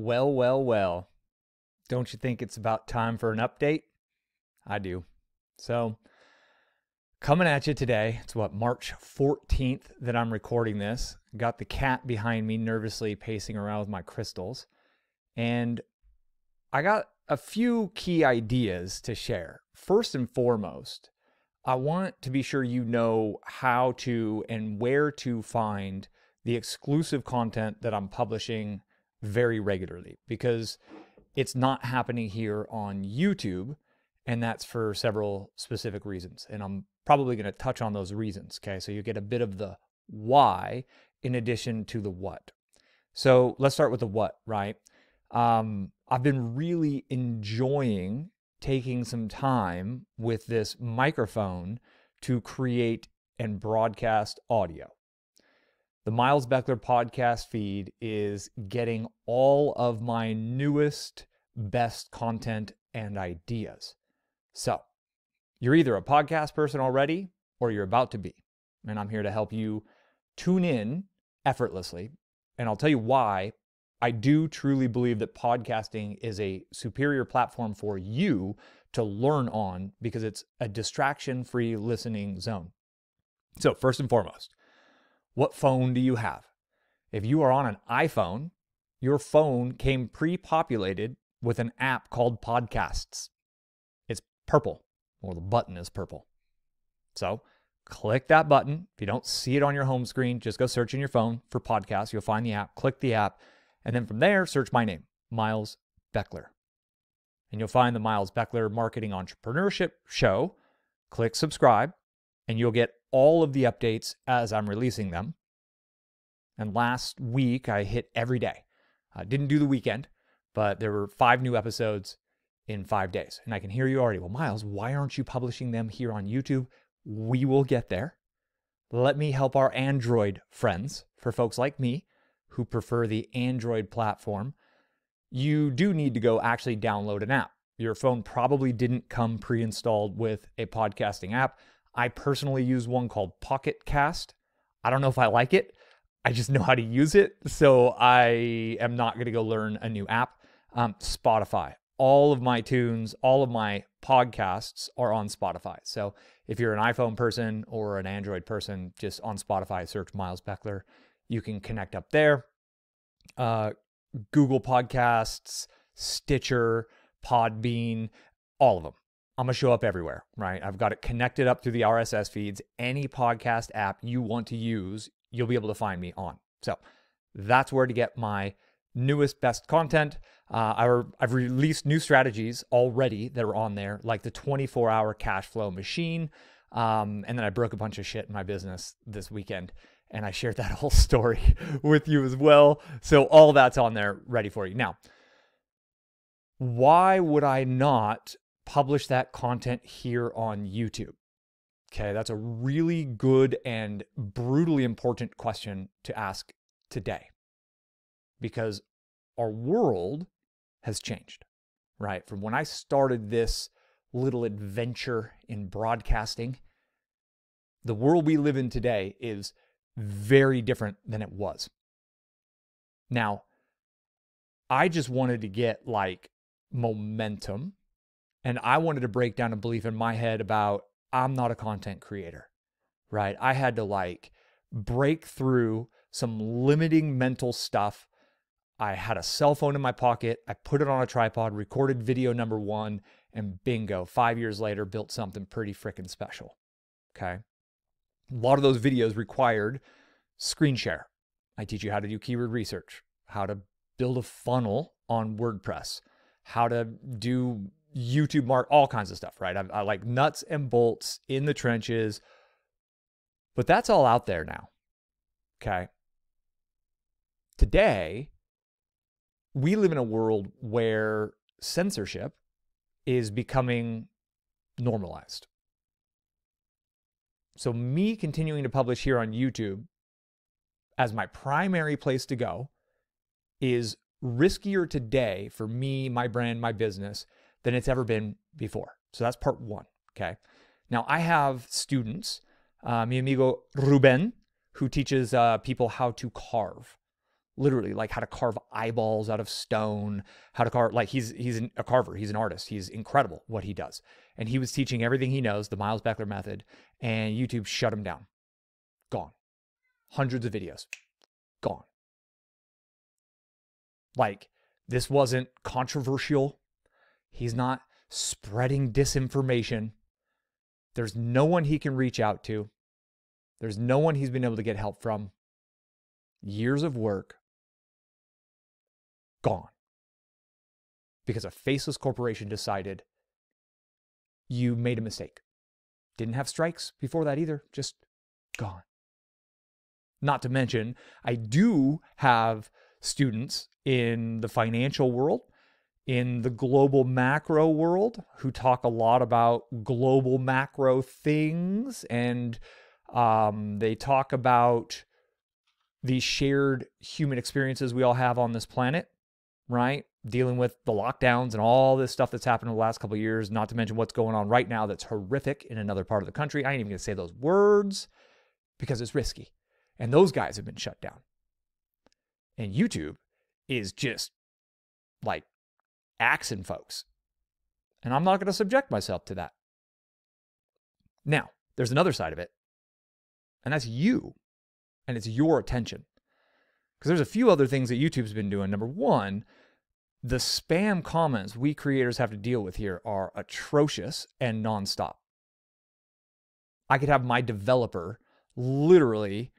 Well, well, well. Don't you think it's about time for an update? I do. So, coming at you today, it's what, March 14th that I'm recording this. Got the cat behind me nervously pacing around with my crystals. And I got a few key ideas to share. First and foremost, I want to be sure you know how to and where to find the exclusive content that I'm publishing very regularly because it's not happening here on YouTube. And that's for several specific reasons. And I'm probably going to touch on those reasons. Okay. So you get a bit of the why in addition to the what. So let's start with the what, right? Um, I've been really enjoying taking some time with this microphone to create and broadcast audio. The Miles Beckler podcast feed is getting all of my newest, best content and ideas. So, you're either a podcast person already or you're about to be. And I'm here to help you tune in effortlessly. And I'll tell you why I do truly believe that podcasting is a superior platform for you to learn on because it's a distraction free listening zone. So, first and foremost, what phone do you have? If you are on an iPhone, your phone came pre populated with an app called Podcasts. It's purple, or the button is purple. So click that button. If you don't see it on your home screen, just go search in your phone for podcasts. You'll find the app, click the app, and then from there, search my name, Miles Beckler. And you'll find the Miles Beckler Marketing Entrepreneurship Show. Click subscribe, and you'll get all of the updates as I'm releasing them. And last week, I hit every day. I didn't do the weekend, but there were five new episodes in five days. And I can hear you already. Well, Miles, why aren't you publishing them here on YouTube? We will get there. Let me help our Android friends, for folks like me who prefer the Android platform. You do need to go actually download an app. Your phone probably didn't come pre installed with a podcasting app. I personally use one called Pocket Cast. I don't know if I like it. I just know how to use it. So I am not going to go learn a new app. Um, Spotify. All of my tunes, all of my podcasts are on Spotify. So if you're an iPhone person or an Android person, just on Spotify, search Miles Beckler. You can connect up there. Uh, Google Podcasts, Stitcher, Podbean, all of them. I'm going to show up everywhere, right? I've got it connected up through the RSS feeds. Any podcast app you want to use, you'll be able to find me on. So that's where to get my newest, best content. Uh, I've released new strategies already that are on there, like the 24 hour cash flow machine. Um, and then I broke a bunch of shit in my business this weekend. And I shared that whole story with you as well. So all that's on there ready for you. Now, why would I not publish that content here on YouTube? Okay, that's a really good and brutally important question to ask today because our world has changed, right? From when I started this little adventure in broadcasting, the world we live in today is very different than it was. Now, I just wanted to get like momentum and I wanted to break down a belief in my head about I'm not a content creator, right? I had to like break through some limiting mental stuff. I had a cell phone in my pocket. I put it on a tripod, recorded video number one, and bingo, five years later, built something pretty freaking special. Okay. A lot of those videos required screen share. I teach you how to do keyword research, how to build a funnel on WordPress, how to do YouTube mark, all kinds of stuff, right? I, I like nuts and bolts in the trenches, but that's all out there now. Okay. Today, we live in a world where censorship is becoming normalized. So, me continuing to publish here on YouTube as my primary place to go is riskier today for me, my brand, my business than it's ever been before. So that's part one. Okay. Now I have students, uh, mi amigo Ruben, who teaches uh, people how to carve. literally like how to carve eyeballs out of stone, how to carve like he's he's an, a carver, he's an artist. He's incredible what he does. And he was teaching everything he knows, the Miles Beckler method, and YouTube shut him down. Gone. Hundreds of videos. Gone. Like this wasn't controversial. He's not spreading disinformation. There's no one he can reach out to. There's no one he's been able to get help from. Years of work gone. Because a faceless corporation decided you made a mistake. Didn't have strikes before that either, just gone. Not to mention, I do have students in the financial world, in the global macro world, who talk a lot about global macro things. And um, they talk about these shared human experiences we all have on this planet right? Dealing with the lockdowns and all this stuff that's happened in the last couple years, not to mention what's going on right now that's horrific in another part of the country. I ain't even gonna say those words because it's risky. And those guys have been shut down. And YouTube is just like axing folks. And I'm not gonna subject myself to that. Now, there's another side of it, and that's you, and it's your attention. Because there's a few other things that YouTube's been doing. Number one, the spam comments we creators have to deal with here are atrocious and nonstop. I could have my developer literally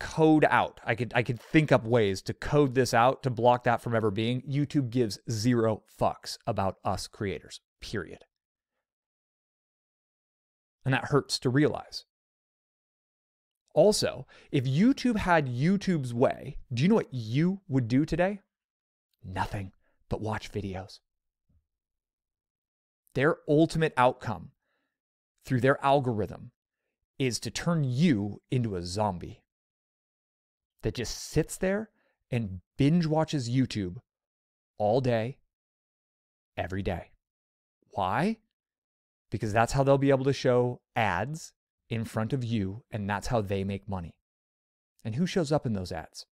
code out. I could I could think up ways to code this out to block that from ever being. YouTube gives zero fucks about us creators. Period. And that hurts to realize. Also, if YouTube had YouTube's way, do you know what you would do today? Nothing but watch videos. Their ultimate outcome through their algorithm is to turn you into a zombie that just sits there and binge watches YouTube all day, every day. Why? Because that's how they'll be able to show ads in front of you, and that's how they make money. And who shows up in those ads?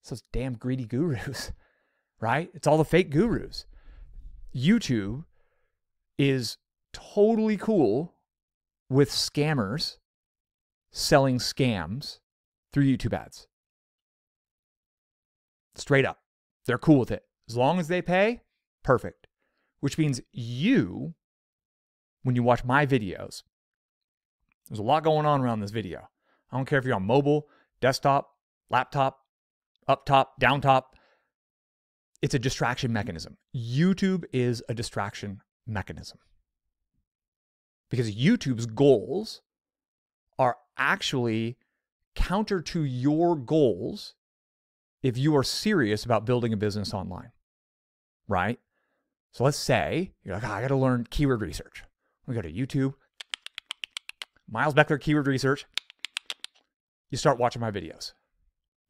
It's those damn greedy gurus, right? It's all the fake gurus. YouTube is totally cool with scammers selling scams through YouTube ads. Straight up. They're cool with it. As long as they pay, perfect. Which means you, when you watch my videos, there's a lot going on around this video. I don't care if you're on mobile, desktop, laptop, up top, down top. It's a distraction mechanism. YouTube is a distraction mechanism. Because YouTube's goals are actually counter to your goals if you are serious about building a business online, right? So let's say you're like, oh, I got to learn keyword research. We go to YouTube, Miles Beckler keyword research. You start watching my videos.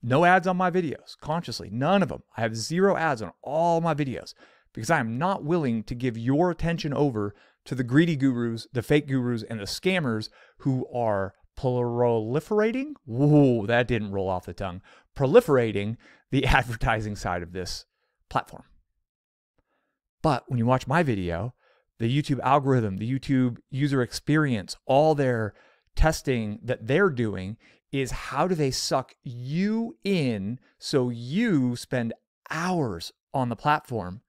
No ads on my videos, consciously, none of them. I have zero ads on all my videos because I am not willing to give your attention over to the greedy gurus, the fake gurus, and the scammers who are proliferating. Whoa, that didn't roll off the tongue. Proliferating the advertising side of this platform. But when you watch my video, the YouTube algorithm, the YouTube user experience, all their testing that they're doing is how do they suck you in so you spend hours on the platform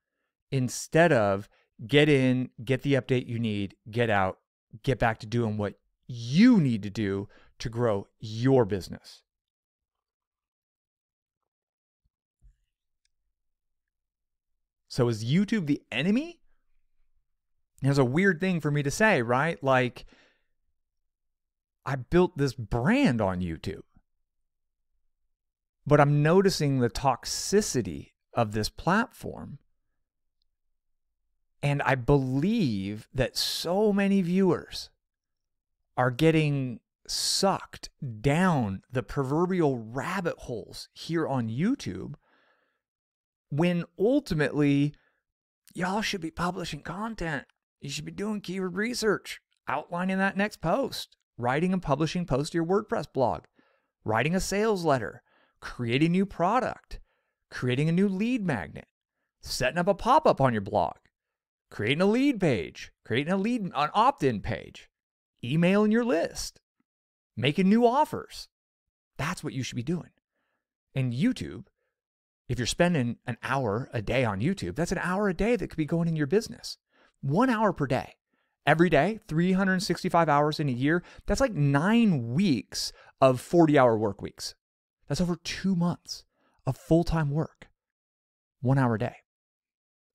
instead of get in, get the update you need, get out, get back to doing what you need to do to grow your business. So is YouTube the enemy? It's a weird thing for me to say, right? Like, I built this brand on YouTube, but I'm noticing the toxicity of this platform. And I believe that so many viewers are getting sucked down the proverbial rabbit holes here on YouTube when ultimately y'all should be publishing content. You should be doing keyword research, outlining that next post, writing and publishing post to your WordPress blog, writing a sales letter, creating a new product, creating a new lead magnet, setting up a pop up on your blog, creating a lead page, creating a lead, an opt in page, emailing your list, making new offers. That's what you should be doing. And YouTube, if you're spending an hour a day on YouTube, that's an hour a day that could be going in your business. One hour per day. Every day, 365 hours in a year. That's like nine weeks of 40 hour work weeks. That's over two months of full time work, one hour a day.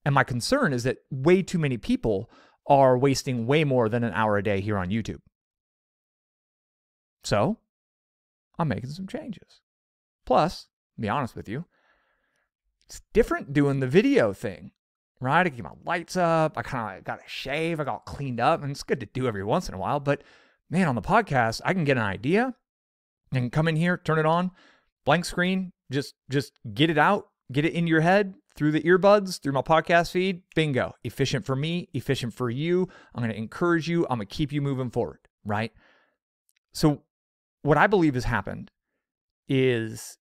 And my concern is that way too many people are wasting way more than an hour a day here on YouTube. So I'm making some changes. Plus, be honest with you, it's different doing the video thing, right? I keep my lights up. I kind of got a shave. I got cleaned up, and it's good to do every once in a while. But man, on the podcast, I can get an idea and come in here, turn it on, blank screen, just just get it out, get it in your head through the earbuds, through my podcast feed. Bingo. Efficient for me, efficient for you. I'm going to encourage you. I'm going to keep you moving forward, right? So, what I believe has happened is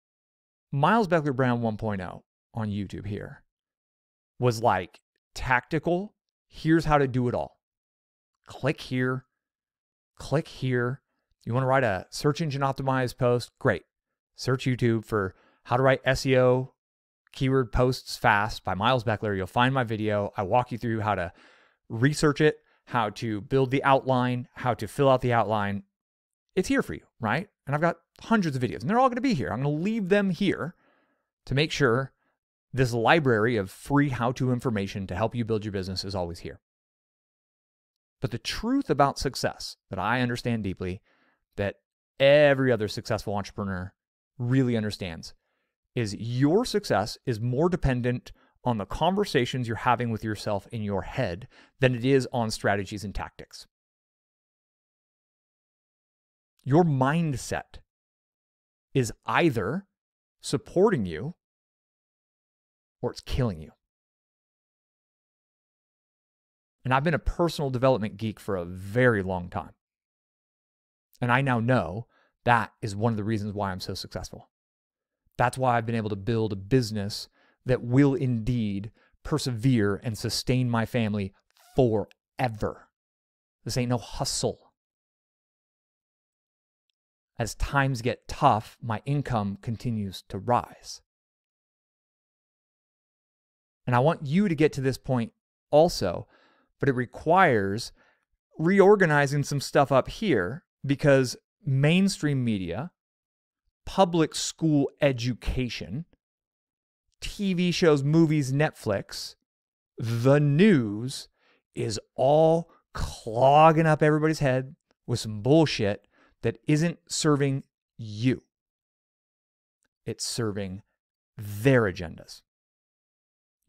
Miles Beckler Brown 1.0 on YouTube here was like tactical. Here's how to do it all. Click here, click here. You want to write a search engine optimized post? Great. Search YouTube for how to write SEO keyword posts fast by Miles Beckler. You'll find my video. I walk you through how to research it, how to build the outline, how to fill out the outline. It's here for you, right? And I've got hundreds of videos, and they're all going to be here. I'm going to leave them here to make sure this library of free how to information to help you build your business is always here. But the truth about success that I understand deeply, that every other successful entrepreneur really understands, is your success is more dependent on the conversations you're having with yourself in your head than it is on strategies and tactics. Your mindset is either supporting you or it's killing you. And I've been a personal development geek for a very long time. And I now know that is one of the reasons why I'm so successful. That's why I've been able to build a business that will indeed persevere and sustain my family forever. This ain't no hustle. As times get tough, my income continues to rise. And I want you to get to this point also, but it requires reorganizing some stuff up here because mainstream media, public school education, TV shows, movies, Netflix, the news is all clogging up everybody's head with some bullshit that isn't serving you. It's serving their agendas.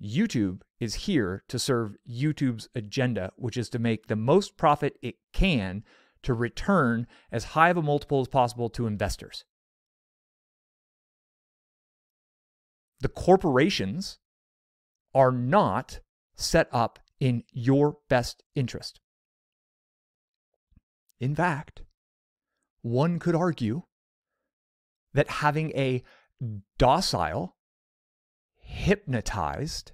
YouTube is here to serve YouTube's agenda, which is to make the most profit it can to return as high of a multiple as possible to investors. The corporations are not set up in your best interest. In fact, one could argue that having a docile, hypnotized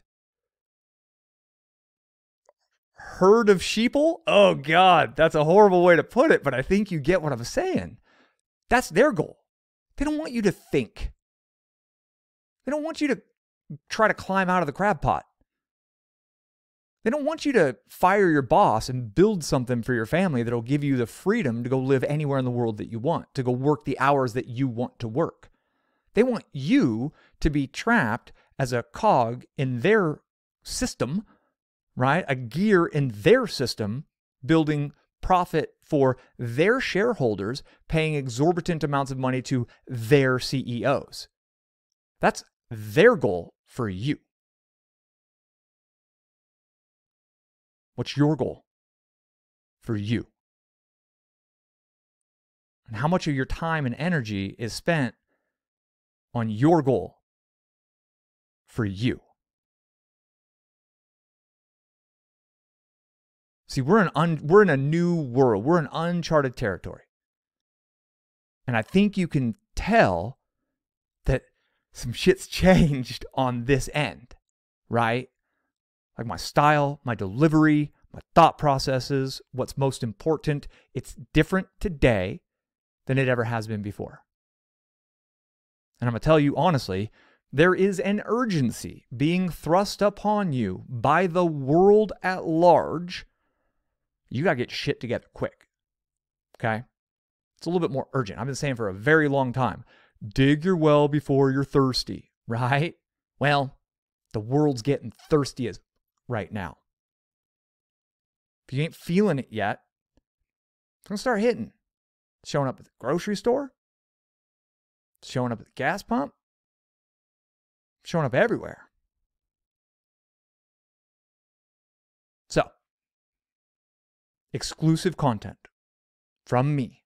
herd of sheeple. Oh, God, that's a horrible way to put it, but I think you get what I'm saying. That's their goal. They don't want you to think, they don't want you to try to climb out of the crab pot. They don't want you to fire your boss and build something for your family that'll give you the freedom to go live anywhere in the world that you want, to go work the hours that you want to work. They want you to be trapped as a cog in their system right? A gear in their system, building profit for their shareholders, paying exorbitant amounts of money to their CEOs. That's their goal for you. What's your goal for you? And how much of your time and energy is spent on your goal for you? See, we're in un, we're in a new world. We're in uncharted territory. And I think you can tell some shit's changed on this end, right? Like my style, my delivery, my thought processes, what's most important. It's different today than it ever has been before. And I'm going to tell you honestly, there is an urgency being thrust upon you by the world at large. You got to get shit together quick. Okay? It's a little bit more urgent. I've been saying for a very long time dig your well before you're thirsty, right? Well, the world's getting thirsty as right now. If you ain't feeling it yet, it's to start hitting. Showing up at the grocery store, showing up at the gas pump, showing up everywhere. So, exclusive content from me.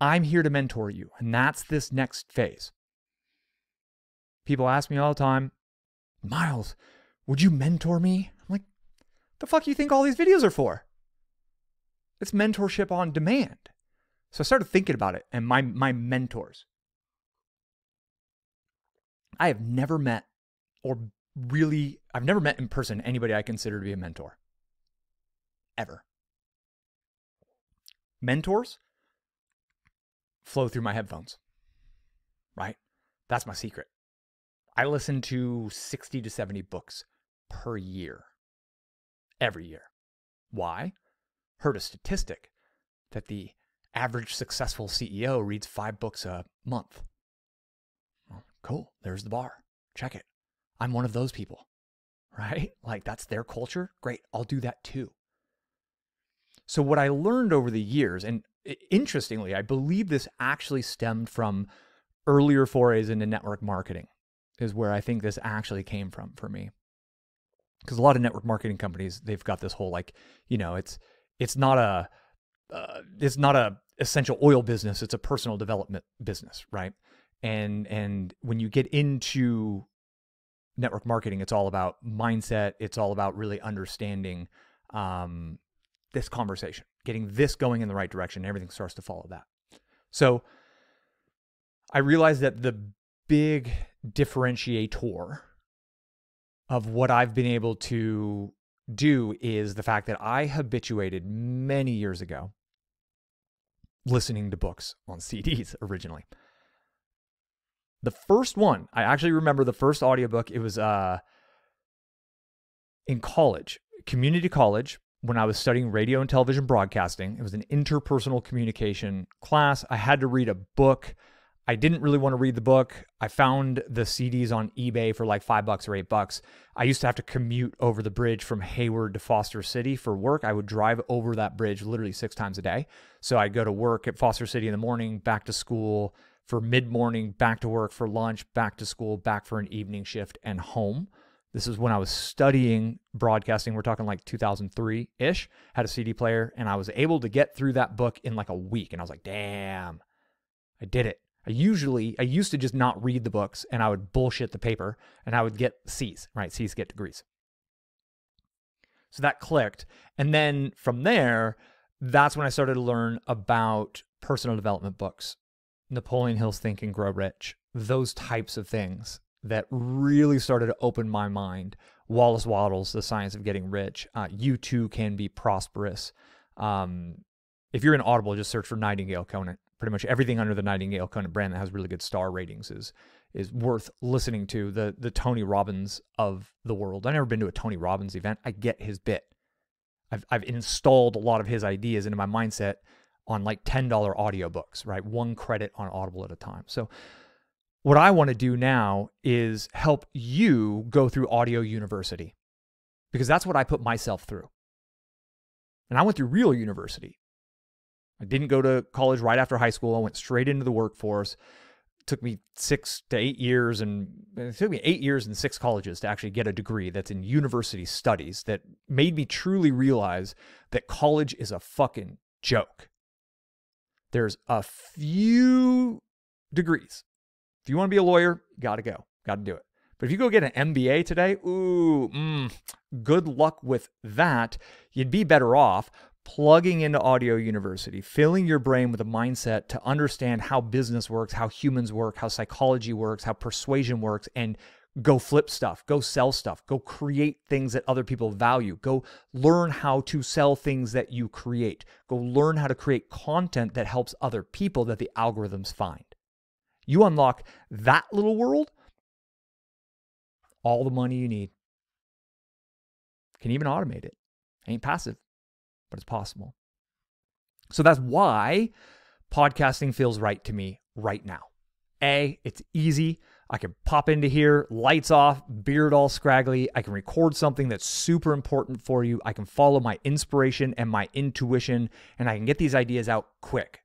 I'm here to mentor you, and that's this next phase. People ask me all the time, Miles, would you mentor me? I'm like, the fuck you think all these videos are for? It's mentorship on demand. So I started thinking about it and my my mentors. I have never met or really I've never met in person anybody I consider to be a mentor. Ever. Mentors flow through my headphones. Right? That's my secret. I listen to 60 to 70 books per year. Every year. Why? Heard a statistic that the average successful CEO reads five books a month. Well, cool. There's the bar. Check it. I'm one of those people, right? Like that's their culture. Great. I'll do that too. So, what I learned over the years, and interestingly, I believe this actually stemmed from earlier forays into network marketing, is where I think this actually came from for me. Because a lot of network marketing companies they've got this whole like you know it's it's not a uh, it's not a essential oil business it's a personal development business right? And and when you get into network marketing it's all about mindset it's all about really understanding um, this conversation getting this going in the right direction everything starts to follow that so i realized that the big differentiator of what I've been able to do is the fact that I habituated many years ago listening to books on CDs originally. The first one, I actually remember the first audiobook, it was uh in college, community college, when I was studying radio and television broadcasting. It was an interpersonal communication class. I had to read a book I didn't really want to read the book. I found the CDs on eBay for like five bucks or eight bucks. I used to have to commute over the bridge from Hayward to Foster City for work. I would drive over that bridge literally six times a day. So I'd go to work at Foster City in the morning, back to school for mid morning, back to work for lunch, back to school, back for an evening shift, and home. This is when I was studying broadcasting. We're talking like 2003 ish. Had a CD player, and I was able to get through that book in like a week. And I was like, damn, I did it. I usually, I used to just not read the books and I would bullshit the paper and I would get C's, right? C's get degrees. So that clicked. And then from there, that's when I started to learn about personal development books, Napoleon Hill's Think and Grow Rich, those types of things that really started to open my mind. Wallace Wattles, The Science of Getting Rich. Uh, you too can be prosperous. Um, if you're in Audible, just search for Nightingale Conant pretty much everything under the Nightingale Conant brand that has really good star ratings is is worth listening to. The the Tony Robbins of the world. I've never been to a Tony Robbins event. I get his bit. I've I've installed a lot of his ideas into my mindset on like $10 audiobooks, right? One credit on Audible at a time. So what I want to do now is help you go through Audio University because that's what I put myself through. And I went through real university. I didn't go to college right after high school. I went straight into the workforce. It took me six to eight years, and it took me eight years and six colleges to actually get a degree that's in university studies that made me truly realize that college is a fucking joke. There's a few degrees. If you want to be a lawyer, got to go, got to do it. But if you go get an MBA today, ooh, mm, good luck with that. You'd be better off plugging into Audio University, filling your brain with a mindset to understand how business works, how humans work, how psychology works, how persuasion works, and go flip stuff, go sell stuff, go create things that other people value, go learn how to sell things that you create, go learn how to create content that helps other people that the algorithms find. You unlock that little world, all the money you need. Can even automate it. Ain't passive, but it's possible. So that's why podcasting feels right to me right now. A, it's easy. I can pop into here, lights off, beard all scraggly. I can record something that's super important for you. I can follow my inspiration and my intuition, and I can get these ideas out quick.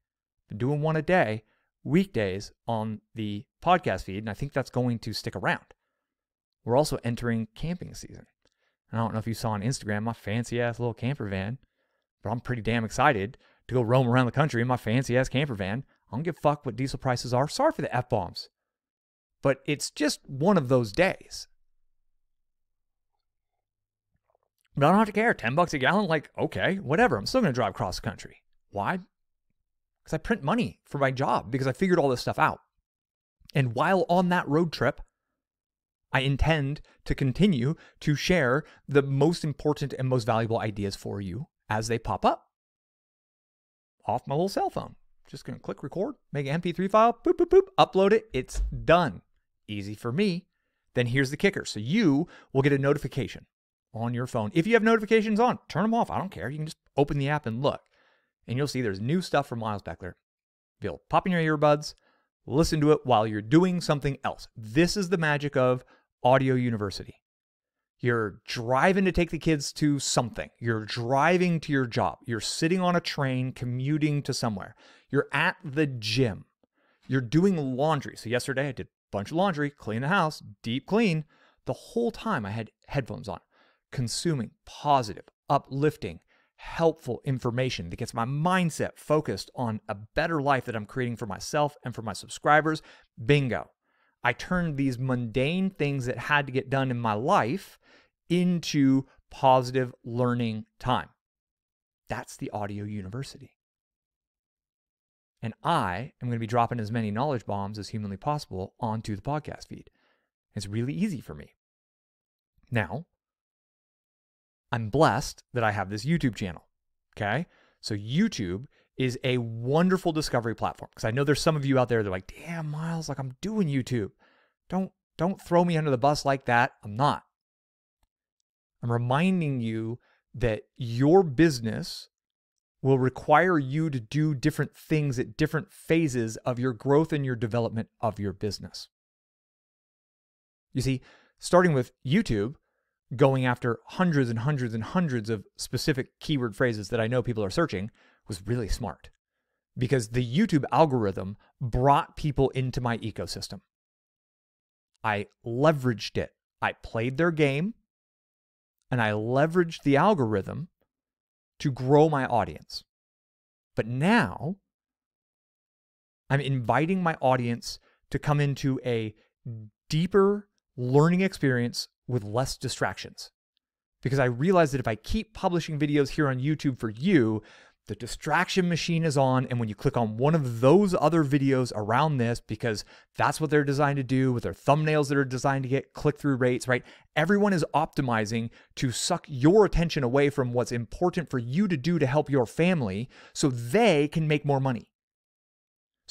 Been doing one a day, weekdays on the podcast feed, and I think that's going to stick around. We're also entering camping season. And I don't know if you saw on Instagram my fancy ass little camper van, but I'm pretty damn excited to go roam around the country in my fancy ass camper van. I don't give a fuck what diesel prices are. Sorry for the F bombs but it's just one of those days. But I don't have to care. 10 bucks a gallon, like, okay, whatever. I'm still going to drive cross country. Why? Because I print money for my job because I figured all this stuff out. And while on that road trip, I intend to continue to share the most important and most valuable ideas for you as they pop up off my little cell phone. Just going to click record, make an MP3 file, boop, boop, boop, upload it. It's done. Easy for me. Then here's the kicker. So you will get a notification on your phone. If you have notifications on, turn them off. I don't care. You can just open the app and look. And you'll see there's new stuff from Miles Beckler. You'll pop in your earbuds, listen to it while you're doing something else. This is the magic of Audio University. You're driving to take the kids to something. You're driving to your job. You're sitting on a train commuting to somewhere. You're at the gym. You're doing laundry. So, yesterday I did a bunch of laundry, clean the house, deep clean. The whole time I had headphones on, consuming positive, uplifting, helpful information that gets my mindset focused on a better life that I'm creating for myself and for my subscribers. Bingo. I turned these mundane things that had to get done in my life into positive learning time. That's the audio university. And I am going to be dropping as many knowledge bombs as humanly possible onto the podcast feed. It's really easy for me. Now, I'm blessed that I have this YouTube channel. Okay. So, YouTube is a wonderful discovery platform because I know there's some of you out there that are like, damn, Miles, like I'm doing YouTube. Don't, don't throw me under the bus like that. I'm not. I'm reminding you that your business will require you to do different things at different phases of your growth and your development of your business. You see, starting with YouTube, going after hundreds and hundreds and hundreds of specific keyword phrases that I know people are searching was really smart because the YouTube algorithm brought people into my ecosystem. I leveraged it. I played their game and I leveraged the algorithm to grow my audience. But now I'm inviting my audience to come into a deeper learning experience with less distractions. Because I realize that if I keep publishing videos here on YouTube for you, the distraction machine is on. And when you click on one of those other videos around this, because that's what they're designed to do with their thumbnails that are designed to get click through rates, right? Everyone is optimizing to suck your attention away from what's important for you to do to help your family so they can make more money.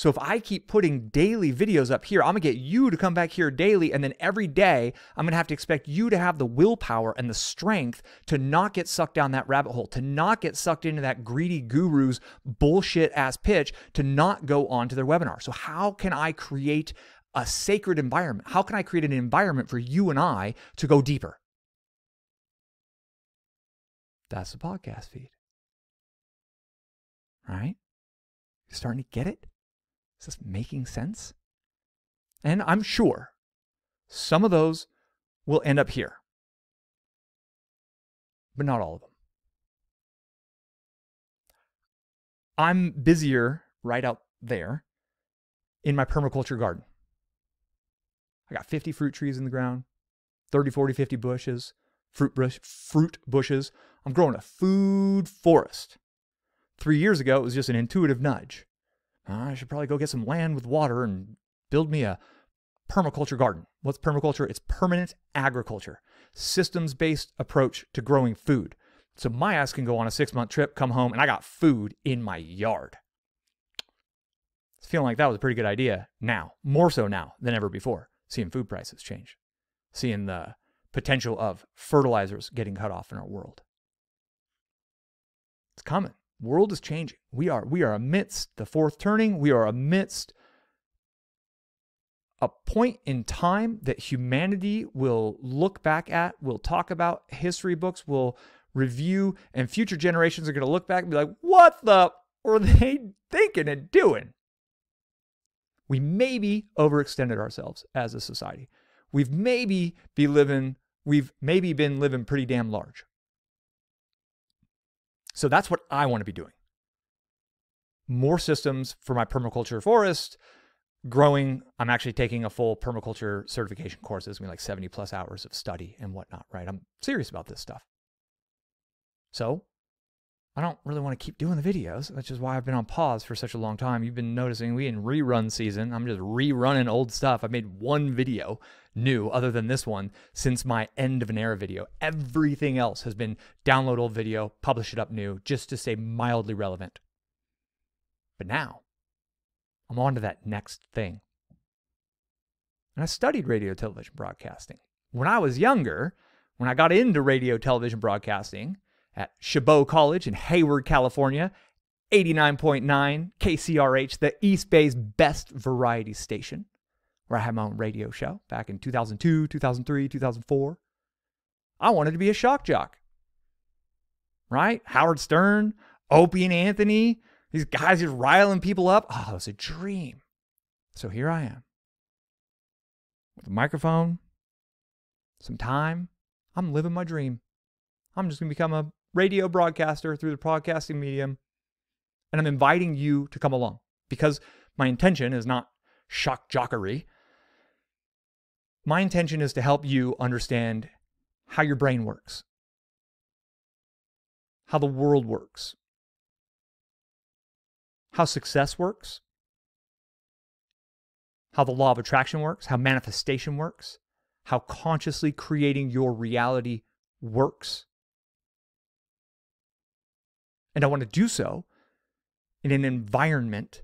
So if I keep putting daily videos up here, I'm gonna get you to come back here daily. And then every day, I'm gonna have to expect you to have the willpower and the strength to not get sucked down that rabbit hole, to not get sucked into that greedy guru's bullshit ass pitch, to not go on to their webinar. So, how can I create a sacred environment? How can I create an environment for you and I to go deeper? That's the podcast feed. Right? Starting to get it? Is this making sense? And I'm sure some of those will end up here, but not all of them. I'm busier right out there in my permaculture garden. I got 50 fruit trees in the ground, 30, 40, 50 bushes, fruit bush, fruit bushes. I'm growing a food forest. Three years ago, it was just an intuitive nudge. I should probably go get some land with water and build me a permaculture garden. What's permaculture? It's permanent agriculture, systems based approach to growing food. So my ass can go on a six month trip, come home, and I got food in my yard. It's feeling like that was a pretty good idea now, more so now than ever before, seeing food prices change, seeing the potential of fertilizers getting cut off in our world. It's coming. World is changing. We are we are amidst the fourth turning. We are amidst a point in time that humanity will look back at, will talk about, history books will review, and future generations are going to look back and be like, what the were they thinking and doing? We maybe overextended ourselves as a society. We've maybe be living, we've maybe been living pretty damn large. So that's what I want to be doing. More systems for my permaculture forest, growing. I'm actually taking a full permaculture certification course. It's going to be like 70 plus hours of study and whatnot, right? I'm serious about this stuff. So I don't really want to keep doing the videos, which is why I've been on pause for such a long time. You've been noticing we in rerun season. I'm just rerunning old stuff. I've made one video new other than this one since my end of an era video. Everything else has been download old video, publish it up new, just to stay mildly relevant. But now I'm on to that next thing. And I studied radio television broadcasting. When I was younger, when I got into radio television broadcasting at Chabot College in Hayward, California, 89.9 KCRH, the East Bay's best variety station, where I had my own radio show back in 2002, 2003, 2004. I wanted to be a shock jock. Right? Howard Stern, Opie and Anthony, these guys just riling people up. Oh, it was a dream. So here I am with a microphone, some time. I'm living my dream. I'm just going to become a radio broadcaster through the broadcasting medium. And I'm inviting you to come along because my intention is not shock jockery. My intention is to help you understand how your brain works, how the world works, how success works, how the law of attraction works, how manifestation works, how consciously creating your reality works. And I want to do so in an environment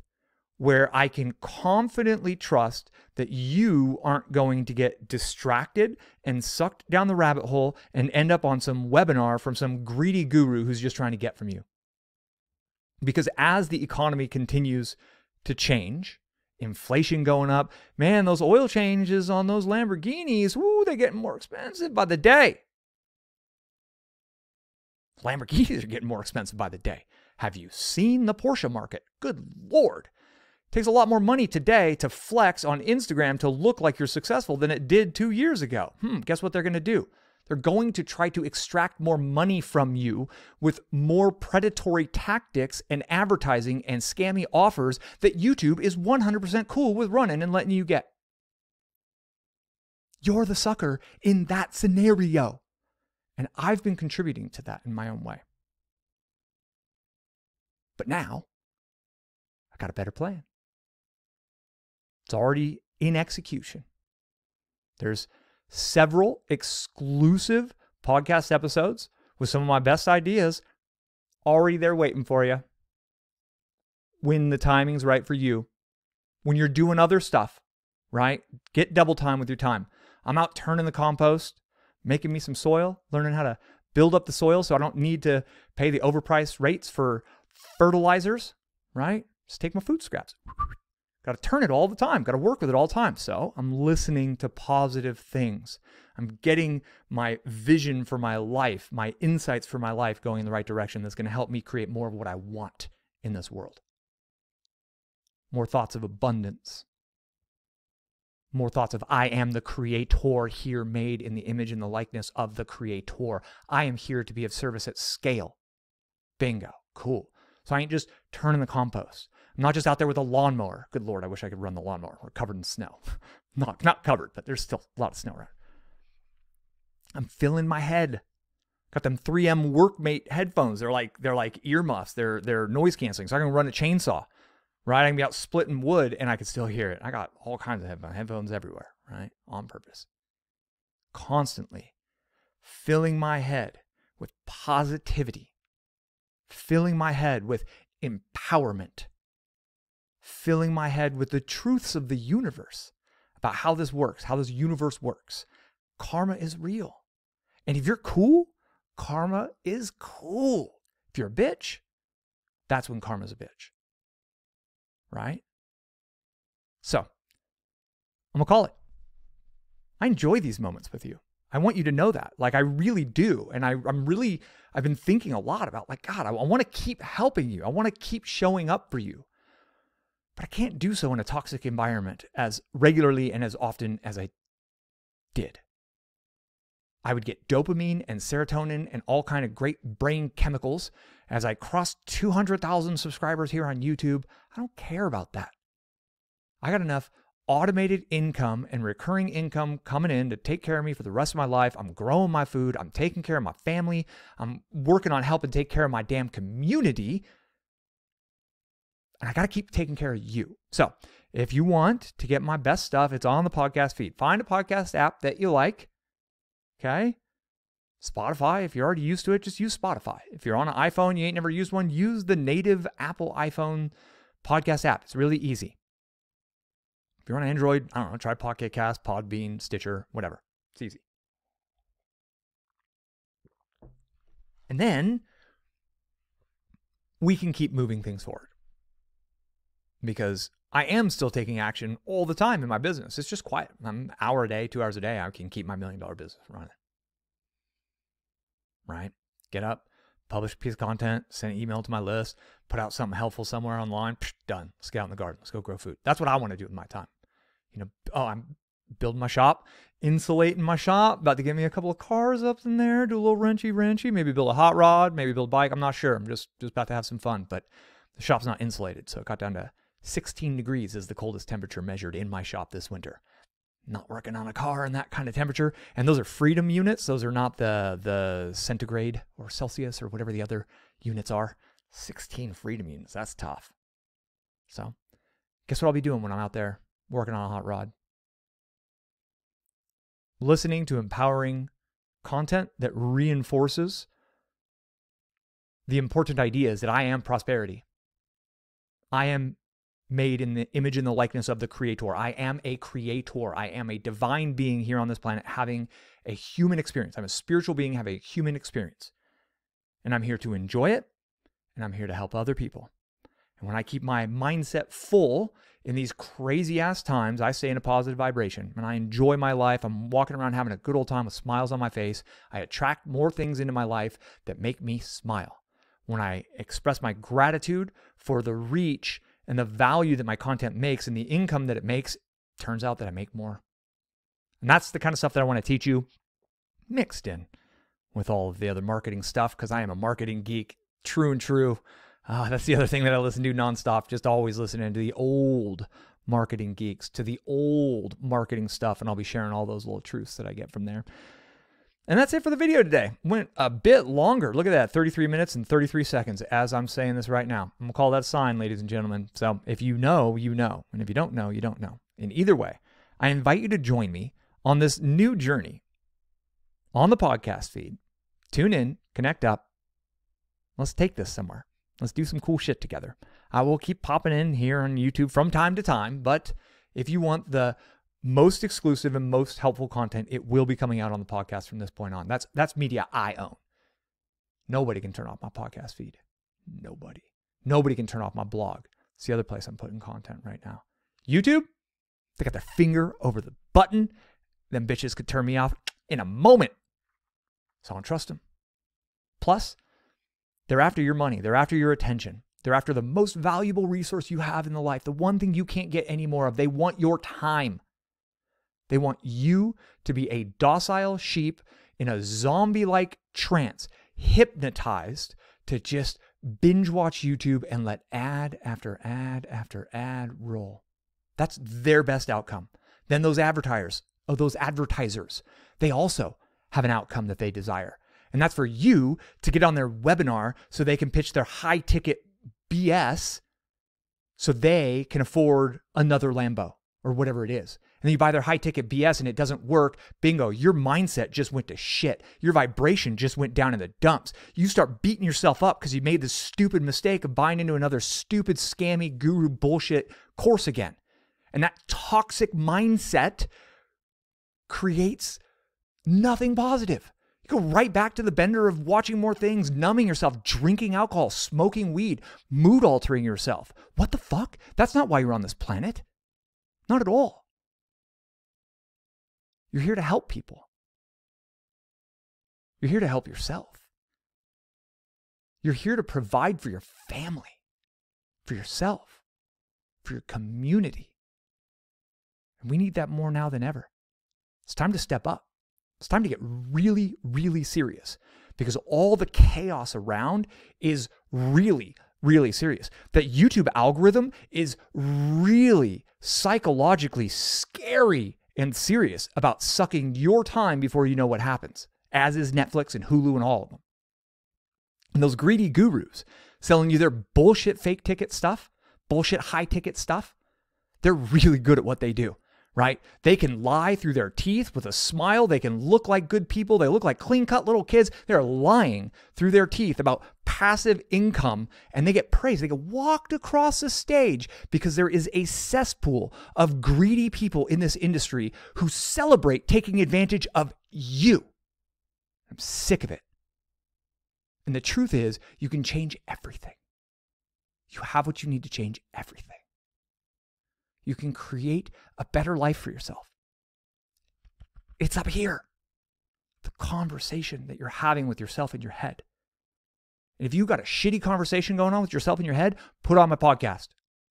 where I can confidently trust that you aren't going to get distracted and sucked down the rabbit hole and end up on some webinar from some greedy guru who's just trying to get from you. Because as the economy continues to change, inflation going up, man, those oil changes on those Lamborghinis, woo, they're getting more expensive by the day. Lamborghinis are getting more expensive by the day. Have you seen the Porsche market? Good Lord. It takes a lot more money today to flex on Instagram to look like you're successful than it did two years ago. Hmm, guess what they're going to do? They're going to try to extract more money from you with more predatory tactics and advertising and scammy offers that YouTube is 100% cool with running and letting you get. You're the sucker in that scenario. And I've been contributing to that in my own way. But now, I got a better plan. It's already in execution. There's several exclusive podcast episodes with some of my best ideas already there waiting for you. When the timing's right for you, when you're doing other stuff, right? Get double time with your time. I'm out turning the compost, making me some soil, learning how to build up the soil so I don't need to pay the overpriced rates for fertilizers, right? Just take my food scraps, Got to turn it all the time. Got to work with it all the time. So I'm listening to positive things. I'm getting my vision for my life, my insights for my life going in the right direction that's going to help me create more of what I want in this world. More thoughts of abundance. More thoughts of I am the creator here, made in the image and the likeness of the creator. I am here to be of service at scale. Bingo. Cool. So I ain't just turning the compost. I'm not just out there with a lawnmower. Good Lord, I wish I could run the lawnmower. We're covered in snow. not, not covered, but there's still a lot of snow around. I'm filling my head. Got them 3M Workmate headphones. They're like they're like earmuffs. They're they're noise canceling. So I can run a chainsaw, right? I can be out splitting wood and I can still hear it. I got all kinds of headphones, headphones everywhere, right? On purpose. Constantly filling my head with positivity, filling my head with empowerment, filling my head with the truths of the universe about how this works, how this universe works. Karma is real. And if you're cool, karma is cool. If you're a bitch, that's when karma's a bitch. Right? So, I'm going to call it. I enjoy these moments with you. I want you to know that. Like, I really do. And I, am really, I've been thinking a lot about, like, God, I, I want to keep helping you. I want to keep showing up for you. But I can't do so in a toxic environment as regularly and as often as I did. I would get dopamine and serotonin and all kind of great brain chemicals as I crossed 200,000 subscribers here on YouTube. I don't care about that. I got enough automated income and recurring income coming in to take care of me for the rest of my life. I'm growing my food, I'm taking care of my family, I'm working on helping take care of my damn community. And I got to keep taking care of you. So, if you want to get my best stuff, it's on the podcast feed. Find a podcast app that you like. Okay? Spotify, if you're already used to it, just use Spotify. If you're on an iPhone, you ain't never used one, use the native Apple iPhone podcast app. It's really easy. If you're on Android, I don't know, try Pocket Cast, Podbean, Stitcher, whatever. It's easy. And then we can keep moving things forward. Because I am still taking action all the time in my business. It's just quiet. I'm an hour a day, two hours a day. I can keep my million dollar business running. Right? Get up, publish a piece of content, send an email to my list, put out something helpful somewhere online. Psh, done. Let's get out in the garden. Let's go grow food. That's what I want to do with my time you know, oh, I'm building my shop, insulating my shop, about to get me a couple of cars up in there, do a little wrenchy wrenchy, maybe build a hot rod, maybe build a bike. I'm not sure. I'm just just about to have some fun, but the shop's not insulated, so it got down to 16 degrees is the coldest temperature measured in my shop this winter. Not working on a car in that kind of temperature, and those are freedom units. Those are not the the centigrade or Celsius or whatever the other units are. 16 freedom units. That's tough. So, guess what I'll be doing when I'm out there working on a hot rod. Listening to empowering content that reinforces the important ideas that I am prosperity. I am made in the image and the likeness of the creator. I am a creator. I am a divine being here on this planet having a human experience. I'm a spiritual being having a human experience. And I'm here to enjoy it and I'm here to help other people. And when I keep my mindset full in these crazy ass times, I stay in a positive vibration and I enjoy my life. I'm walking around having a good old time with smiles on my face. I attract more things into my life that make me smile. When I express my gratitude for the reach and the value that my content makes and the income that it makes, turns out that I make more. And that's the kind of stuff that I want to teach you mixed in with all of the other marketing stuff because I am a marketing geek, true and true. Uh, that's the other thing that I listen to nonstop, just always listening to the old marketing geeks, to the old marketing stuff, and I'll be sharing all those little truths that I get from there. And that's it for the video today. Went a bit longer. Look at that 33 minutes and 33 seconds as I'm saying this right now. I'm to call that a sign, ladies and gentlemen. So if you know, you know. And if you don't know, you don't know. In either way, I invite you to join me on this new journey on the podcast feed. Tune in, connect up. Let's take this somewhere. Let's do some cool shit together. I will keep popping in here on YouTube from time to time, but if you want the most exclusive and most helpful content, it will be coming out on the podcast from this point on. That's that's media I own. Nobody can turn off my podcast feed. Nobody. Nobody can turn off my blog. It's the other place I'm putting content right now. YouTube, they got their finger over the button. Them bitches could turn me off in a moment. So I don't trust them. Plus, they're after your money, they're after your attention. They're after the most valuable resource you have in the life, the one thing you can't get any more of. They want your time. They want you to be a docile sheep in a zombie like trance, hypnotized to just binge watch YouTube and let ad after ad after ad roll. That's their best outcome. Then those advertisers, oh, those advertisers, they also have an outcome that they desire. And that's for you to get on their webinar so they can pitch their high ticket BS so they can afford another Lambo or whatever it is. And then you buy their high ticket BS and it doesn't work. Bingo, your mindset just went to shit. Your vibration just went down in the dumps. You start beating yourself up because you made the stupid mistake of buying into another stupid, scammy, guru bullshit course again. And that toxic mindset creates nothing positive. You go right back to the bender of watching more things, numbing yourself, drinking alcohol, smoking weed, mood altering yourself. What the fuck? That's not why you're on this planet. Not at all. You're here to help people. You're here to help yourself. You're here to provide for your family, for yourself, for your community. And we need that more now than ever. It's time to step up. It's time to get really, really serious because all the chaos around is really, really serious. That YouTube algorithm is really psychologically scary and serious about sucking your time before you know what happens, as is Netflix and Hulu and all of them. And those greedy gurus selling you their bullshit fake ticket stuff, bullshit high ticket stuff, they're really good at what they do right? They can lie through their teeth with a smile. They can look like good people. They look like clean cut little kids. They're lying through their teeth about passive income and they get praised. They get walked across the stage because there is a cesspool of greedy people in this industry who celebrate taking advantage of you. I'm sick of it. And the truth is, you can change everything. You have what you need to change everything you can create a better life for yourself. It's up here. The conversation that you're having with yourself in your head. And if you've got a shitty conversation going on with yourself in your head, put on my podcast.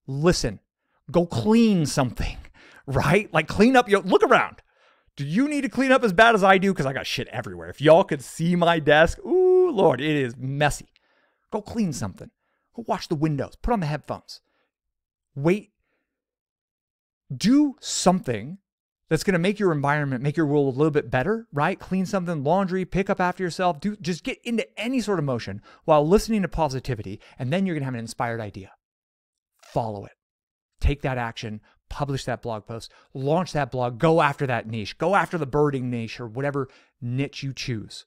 Listen. Go clean something, right? Like clean up your look around. Do you need to clean up as bad as I do? Because I got shit everywhere. If y'all could see my desk, ooh, Lord, it is messy. Go clean something. Go wash the windows. Put on the headphones. Wait do something that's going to make your environment, make your world a little bit better, right? Clean something, laundry, pick up after yourself, do just get into any sort of motion while listening to positivity, and then you're going to have an inspired idea. Follow it. Take that action, publish that blog post, launch that blog, go after that niche, go after the birding niche or whatever niche you choose.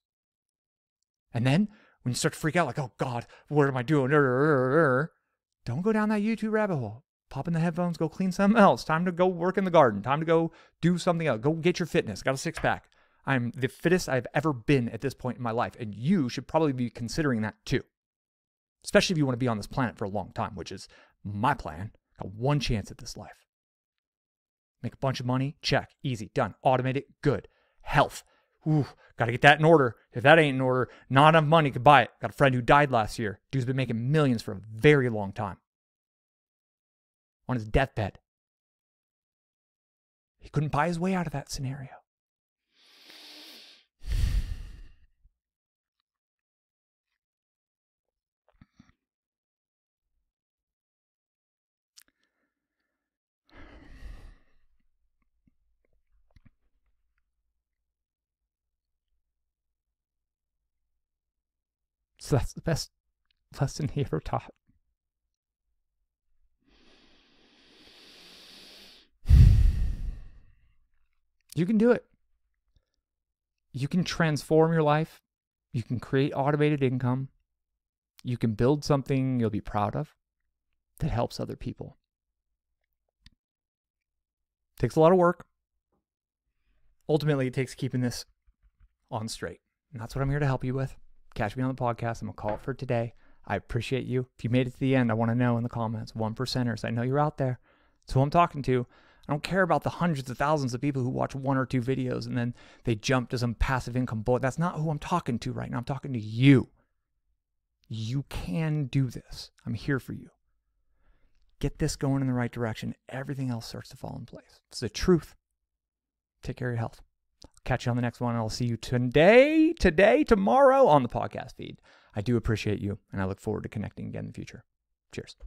And then when you start to freak out, like, oh God, what am I doing? Don't go down that YouTube rabbit hole pop in the headphones, go clean something else. Time to go work in the garden. Time to go do something else. Go get your fitness. Got a six pack. I'm the fittest I've ever been at this point in my life. And you should probably be considering that too. Especially if you want to be on this planet for a long time, which is my plan. Got one chance at this life. Make a bunch of money. Check. Easy. Done. Automate it. Good. Health. Ooh, got to get that in order. If that ain't in order, not enough money to buy it. Got a friend who died last year. Dude's been making millions for a very long time on his deathbed. He couldn't buy his way out of that scenario. So that's the best lesson he ever taught. You can do it. You can transform your life. You can create automated income. You can build something you'll be proud of that helps other people. Takes a lot of work. Ultimately, it takes keeping this on straight. And that's what I'm here to help you with. Catch me on the podcast. I'm going to call it for today. I appreciate you. If you made it to the end, I want to know in the comments. One percenters. I know you're out there. It's who I'm talking to. I don't care about the hundreds of thousands of people who watch one or two videos and then they jump to some passive income boy. That's not who I'm talking to right now. I'm talking to you. You can do this. I'm here for you. Get this going in the right direction. Everything else starts to fall in place. It's the truth. Take care of your health. I'll catch you on the next one. I'll see you today, today, tomorrow on the podcast feed. I do appreciate you, and I look forward to connecting again in the future. Cheers.